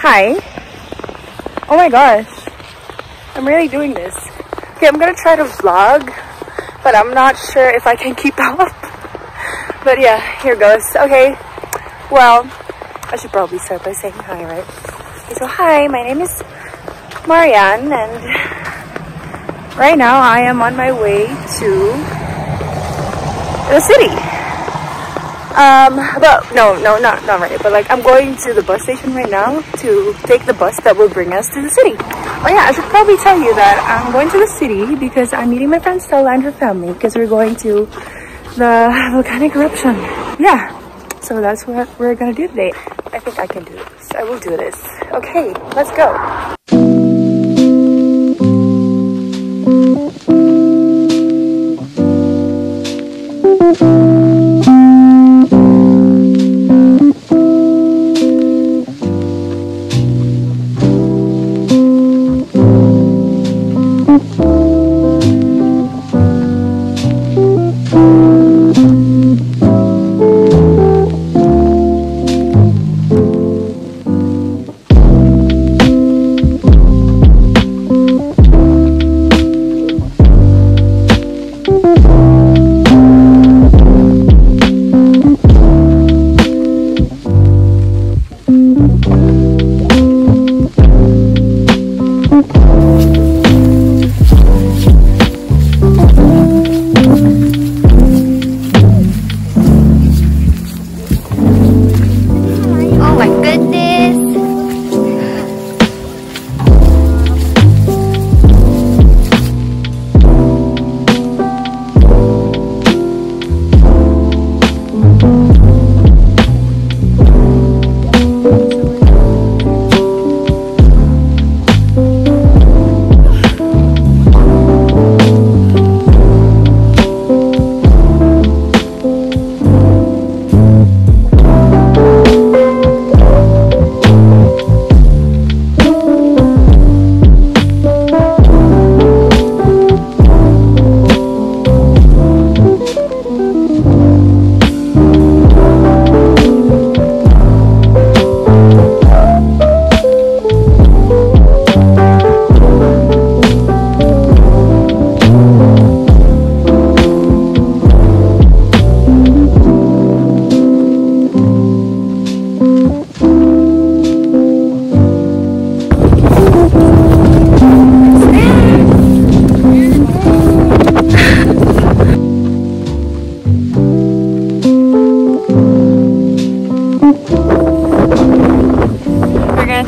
Hi. Oh my gosh. I'm really doing this. Okay, I'm gonna try to vlog, but I'm not sure if I can keep up. But yeah, here goes. Okay, well, I should probably start by saying hi, right? Okay, so hi, my name is Mary Yanne, and right now I am on my way to the city. Um, but no, no, not, not right. But like, I'm going to the bus station right now to take the bus that will bring us to the city. Oh yeah, I should probably tell you that I'm going to the city because I'm meeting my friend Stella and her family because we're going to the volcanic eruption. Yeah, so that's what we're gonna do today. I think I can do this. I will do this. Okay, let's go.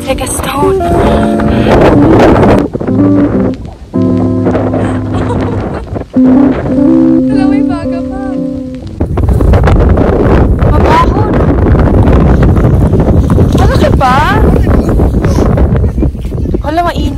It's like a stone. Ano Wala, mainit.